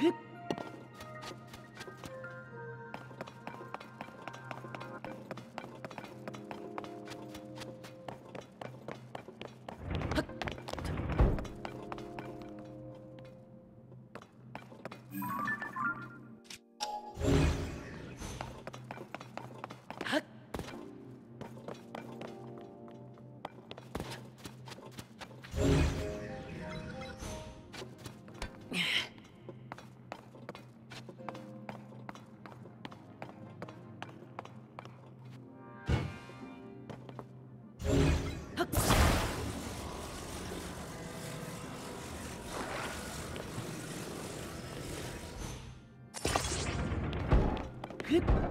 그 음.